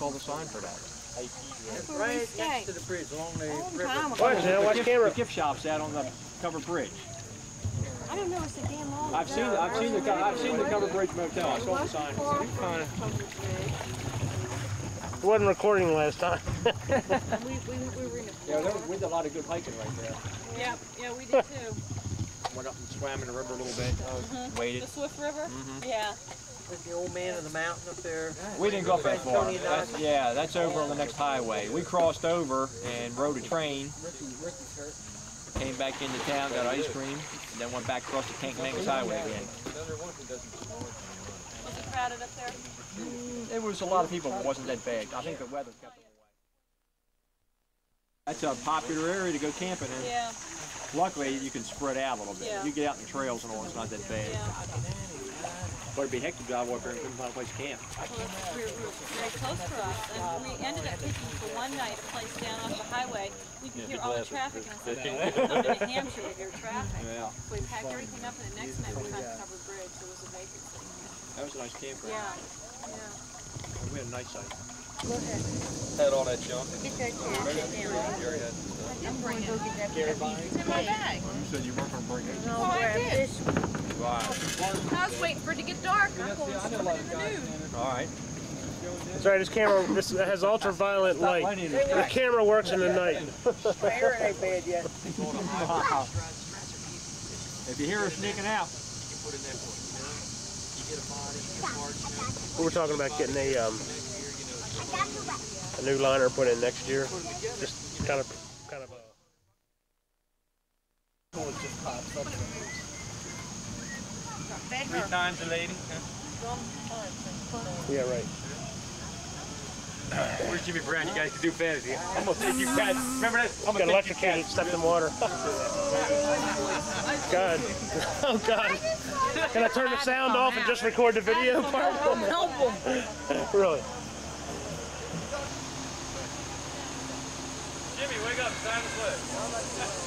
saw the sign for that. That's Right next to the bridge, along the river. time Watch ago. gift, camera. The gift shop's out on the covered bridge. I don't know, it's a damn long I've seen, I've seen the, co- I've seen the covered bridge motel. I saw the sign. It wasn't recording last time. We, we, we were in the Yeah, there, we did a lot of good hiking right there. Yeah, yeah, we did too. Went up and swam in the river a little bit. Waited. The Swift River? Mhm. Yeah. There's the old man of the mountain up there. We didn't go up that far. Tony and That's, I. yeah, that's over on the next highway. We crossed over and rode a train. Came back into town, got ice cream, and then went back across the Kancamagus Highway again. Was it crowded up there? Mm, it was a lot of people, but it wasn't that bad. I think the weather kept them away. That's a popular area to go camping in. Yeah, Luckily, you can spread out a little bit. Yeah. You get out in the trails and all, it's not that bad. yeah. But it'd be heck to drive up there and couldn't find a place to camp. Well, it's we were very close for us, and we ended up picking for one night a place down off the highway. We could hear all the traffic, and I said, "Well, we come to New Hampshire to hear traffic." Yeah, So we packed everything up, and the next night we found the covered bridge. There was a vacancy. that was a nice campground. Yeah, yeah. We had a nice site. Had all that junk. Get that jacket down. Gary I'm going to go get that. It's in my bag. You said you weren't gonna bring it. No, Oh, I grab did. This. I was waiting for it to get dark. I'm going to swim in the nude. All right. Sorry, this camera this has ultraviolet light. The camera works in the night. Air ain't bad yet. If you hear her sneaking out, We were talking about getting a um, a new liner put in next year. Just kind of kind of a. three times a lady. Yeah, right. Where's Jimmy Brown? You guys can do fantasy. I'm gonna take you guys. Remember that? I'm gonna take you electrocuted, stepped in water. God. Oh God. Can I turn the sound off and just record the video part? Help 'em. Really? Jimmy, wake up. Time to play.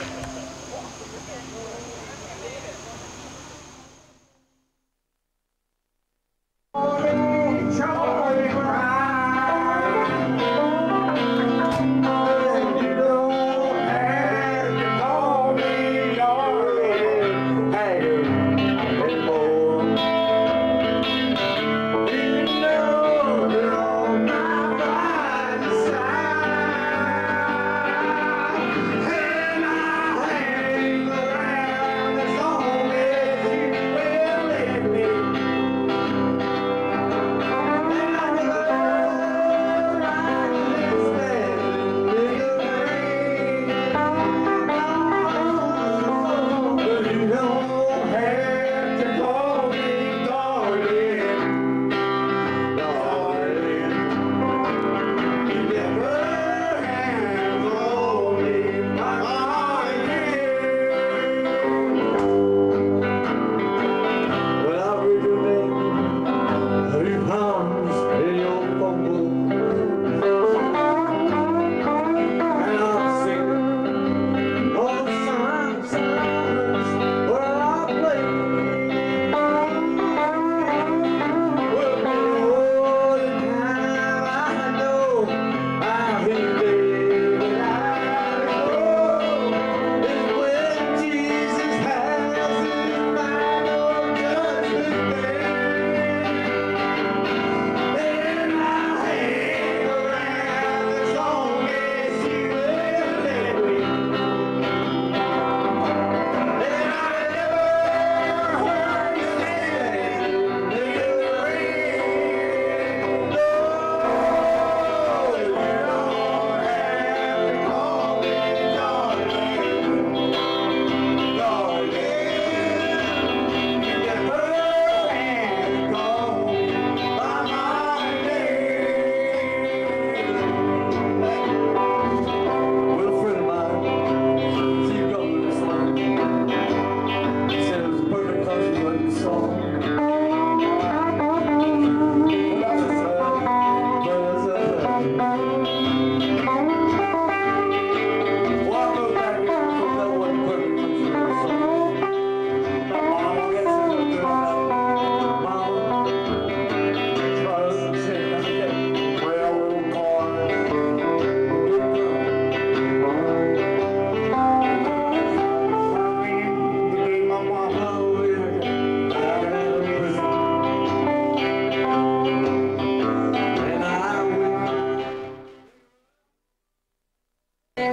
Hey,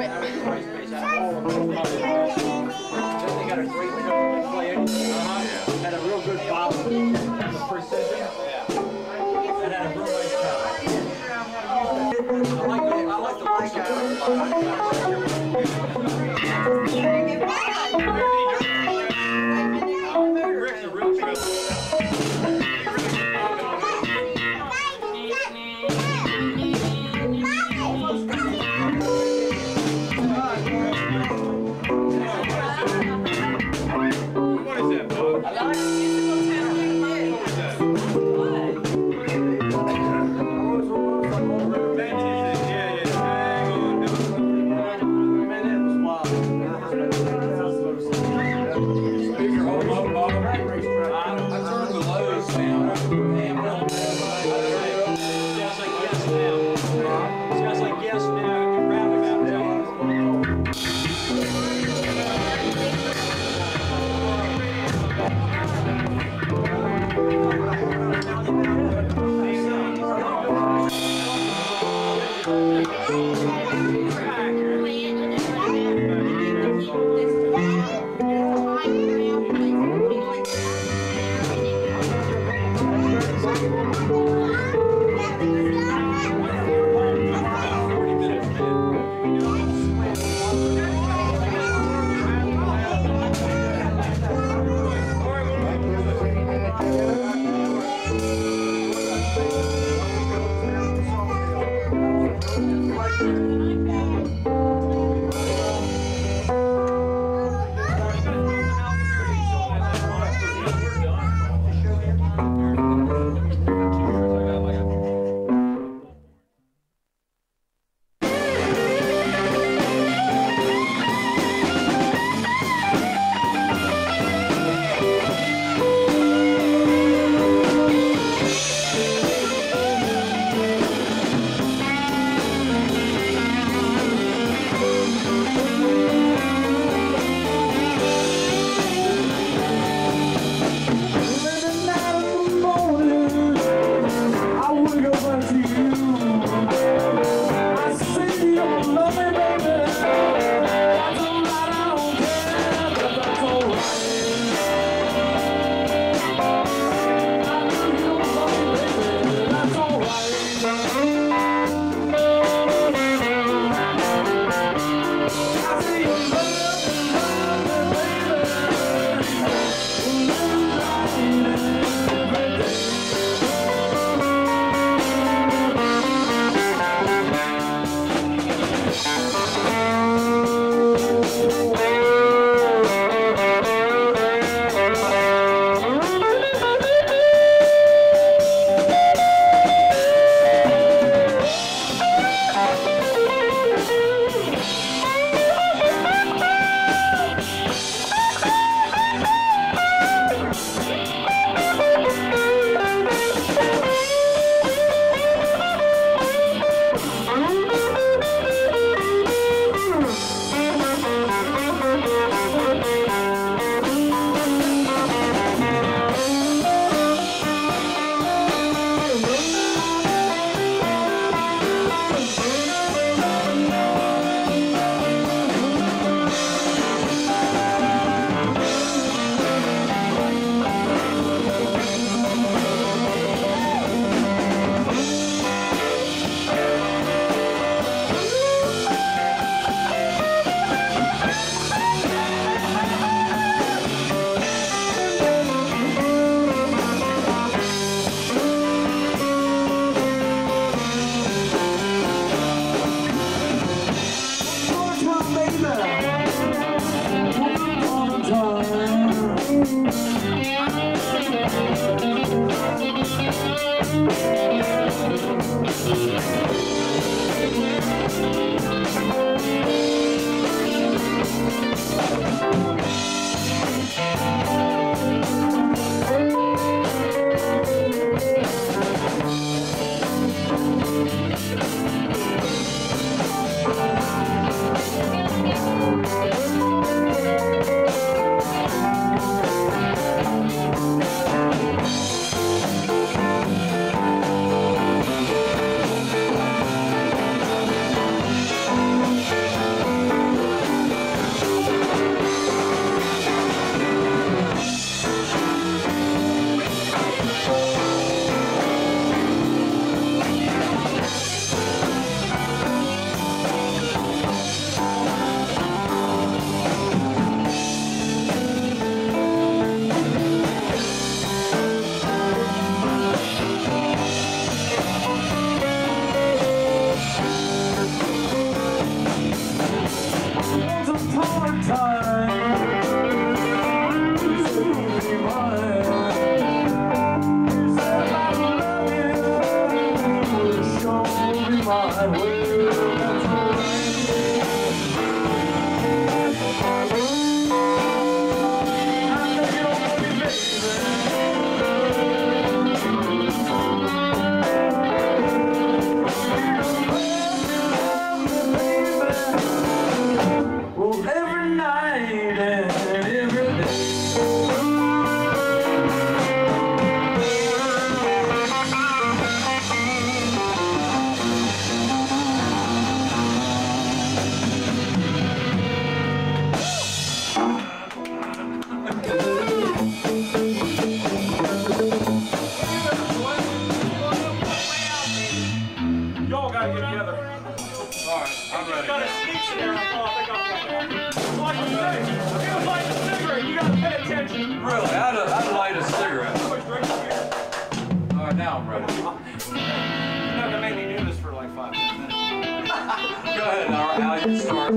I like the, I had a real good follow. I had a real nice time. I like the hard uh, Y'all gotta get together. Alright, I'm ready. got a speech there. Oh, I think I'm right. Light a cigarette. He was lighting a cigarette. You gotta pay attention. Really? I'd, I'd light a cigarette. Alright, now I'm ready. You're not gonna make me do this for like five minutes. Go ahead, Al. Al, you start.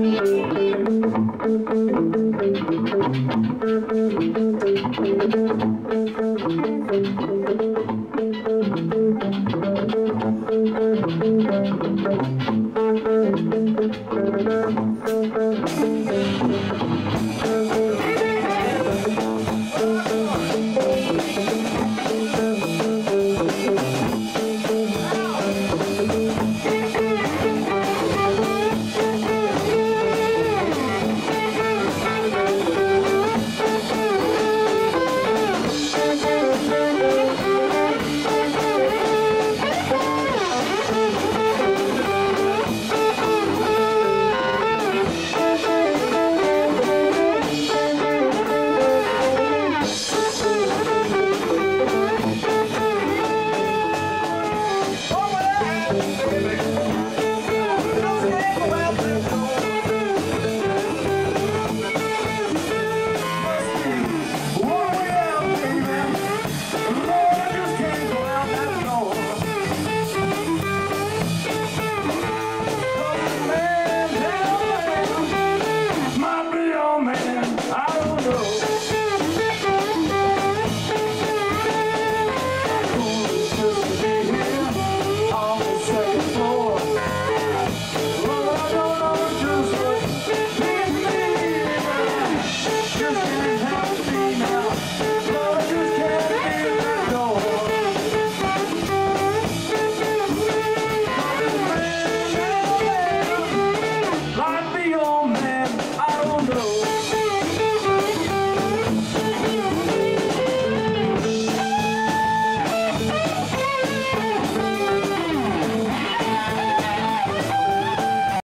Come on.